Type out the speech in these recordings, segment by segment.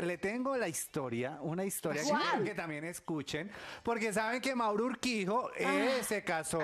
Le tengo la historia, una historia que quiero que también escuchen, porque saben que Mauro Urquijo eh, se casó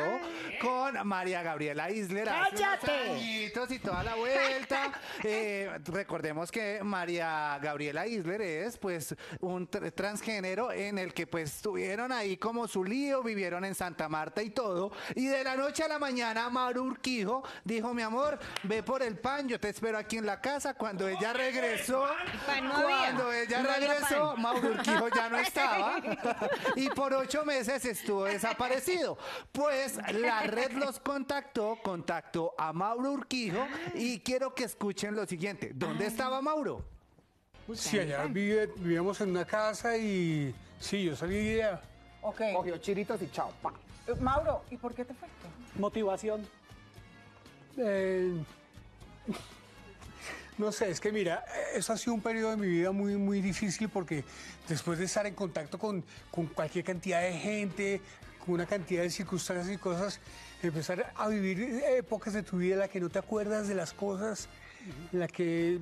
con María Gabriela Isler hace unos ¡Cállate! añitos y toda la vuelta. Eh, recordemos que María Gabriela Isler es pues un tr- transgénero en el que pues tuvieron ahí como su lío, vivieron en Santa Marta y todo, y de la noche a la mañana Mauro Urquijo dijo, mi amor, ve por el pan, yo te espero aquí en la casa. Cuando ella regresó, pan no había. Cuando ella regresó. Mauro Urquijo ya no estaba y por ocho meses estuvo desaparecido. Pues la red los contactó, contactó a Mauro Urquijo y quiero que escuchen lo siguiente. ¿Dónde estaba Mauro? Sí, allá vive- vivíamos en una casa y sí, yo salí de. Ok. Cogió chiritos y chao, pa. Eh, Mauro, ¿y por qué te fuiste? Motivación. Eh, no sé, es que mira, eso ha sido un periodo de mi vida muy, muy difícil porque después de estar en contacto con, con cualquier cantidad de gente, con una cantidad de circunstancias y cosas, empezar a vivir épocas de tu vida en la que no te acuerdas de las cosas, en la que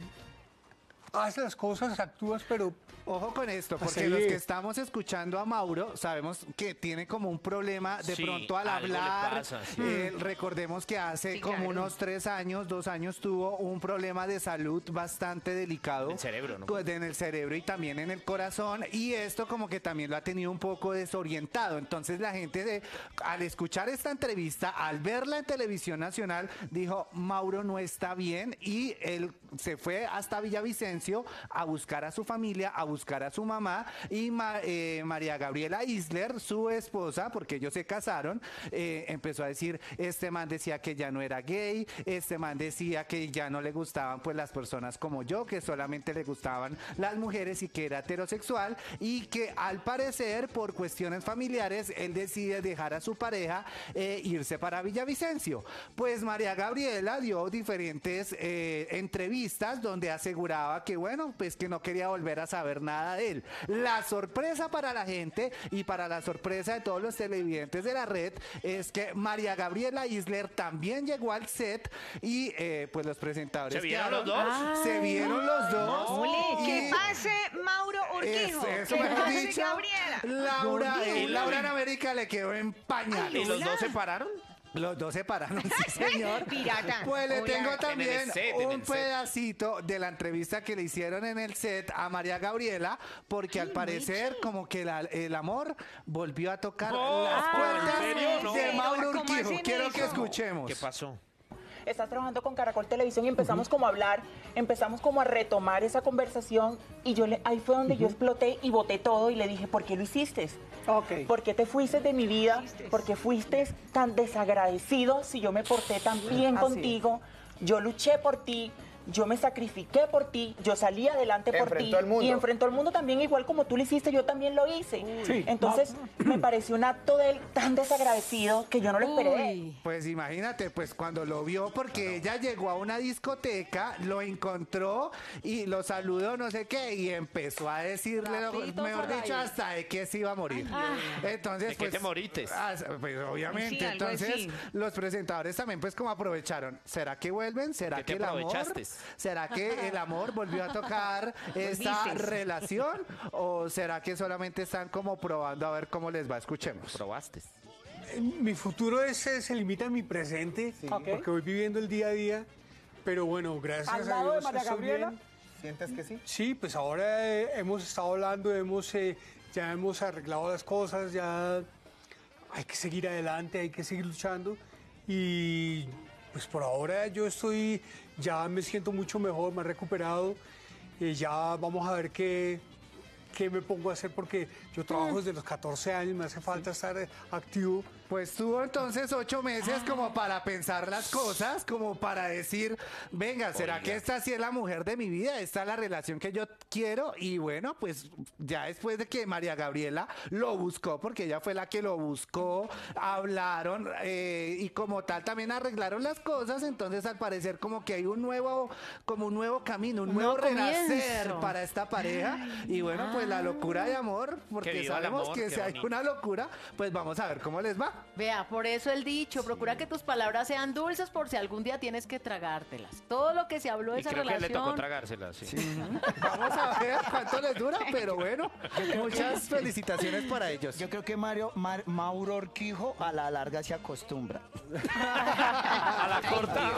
haces las cosas, actúas, pero Ojo con esto, porque Así los que estamos escuchando a Mauro sabemos que tiene como un problema de Sí, pronto al algo le hablar. pasa, sí. Eh, recordemos que hace Sí, como claro. unos tres años, dos años tuvo un problema de salud bastante delicado. En el cerebro, ¿no? Pues, En el cerebro y también en el corazón. Y esto como que también lo ha tenido un poco desorientado. Entonces la gente de- al escuchar esta entrevista, al verla en televisión nacional, dijo, Mauro no está bien. Y él se fue hasta Villavicencio a buscar a su familia, a buscar a su mamá. Y eh, María Gabriela Isler, su esposa, porque ellos se casaron, eh, empezó a decir, este man decía que ya no era gay, este man decía que ya no le gustaban pues las personas como yo, que solamente le gustaban las mujeres y que era heterosexual y que al parecer por cuestiones familiares él decide dejar a su pareja e irse para Villavicencio. Pues María Gabriela dio diferentes entrevistas donde aseguraba que bueno, pues que no quería volver a saber nada de él. La sorpresa para la gente y para la sorpresa de todos los televidentes de la red es que María Gabriela Isler también llegó al set y eh, pues los presentadores ¿Se vieron quedaron- los dos? Se vieron los dos. Ole, que Y- pase Mauro Urquijo. eso que mejor pase dicho, Gabriela. Laura, eh, Laura en América le quedó en pañales. ¿Y los dos se pararon? Los dos se pararon, sí, señor. Pirata. Pues le Hola. tengo En también set, un pedacito de la entrevista que le hicieron en el set a María Gabriela, porque al parecer como que la- el amor volvió a tocar No, las ¿en puertas de Mauro ¿Cómo Urquijo. Quiero que escuchemos. ¿Qué pasó? Estás trabajando con Caracol Televisión y empezamos como a hablar, empezamos como a retomar esa conversación y yo le, ahí fue donde yo exploté y boté todo y le dije, ¿por qué lo hiciste? Ok. ¿Por qué te fuiste de mi vida? ¿Por qué fuiste tan desagradecido si yo me porté tan bien Así contigo? Yo luché por ti, yo me sacrifiqué por ti, yo salí adelante por Enfrentó ti al mundo. y enfrentó al mundo también igual como tú lo hiciste, yo también lo hice. Sí. Entonces me pareció un acto de él tan desagradecido que yo no lo esperé. Pues imagínate, pues cuando lo vio, porque ella llegó a una discoteca, lo encontró y lo saludó, no sé qué, y empezó a decirle, lo- mejor dicho, hasta de que se iba a morir. Entonces, ¿De qué pues, te morites? ah, pues obviamente. Sí, Entonces, los presentadores también, pues, como aprovecharon, ¿será que vuelven? ¿Será ¿Qué te que el amor? ¿Será que el amor volvió a tocar esta relación? ¿O será que solamente están como probando a ver cómo les va? Escuchemos. ¿Probaste? Mi futuro es, eh, se limita a mi presente, porque voy viviendo el día a día. Pero bueno, gracias ¿Al a lado de Dios María estoy Gabriela? bien. ¿Sientes que sí? Sí, pues ahora eh, hemos estado hablando, hemos, eh, ya hemos arreglado las cosas, ya hay que seguir adelante, hay que seguir luchando. Y pues por ahora yo estoy, ya me siento mucho mejor, más recuperado. Eh, ya vamos a ver qué, qué me pongo a hacer porque yo trabajo desde los 14 años, me hace falta estar activo. Pues tuvo entonces ocho meses como para pensar las cosas, como para decir, venga, ¿será Oiga. que esta sí es la mujer de mi vida? Esta es la relación que yo quiero. Y bueno, pues ya después de que María Gabriela lo buscó, porque ella fue la que lo buscó, hablaron eh, y como tal también arreglaron las cosas, entonces al parecer como que hay un nuevo, como un nuevo camino, un, Un nuevo, nuevo renacer comienzo. para esta pareja. y bueno, pues la locura de amor, porque sabemos amor, que si hay una locura, pues vamos a ver cómo les va. Vea, por eso el dicho, procura que tus palabras sean dulces por si algún día tienes que tragártelas. Todo lo que se habló de Y esa creo que le tocó relación. tragárselas. Sí. Vamos a ver cuánto les dura, pero bueno, muchas felicitaciones para ellos. Yo creo que Mario, Mar- Mauro Orquijo a la larga se acostumbra. A la corta.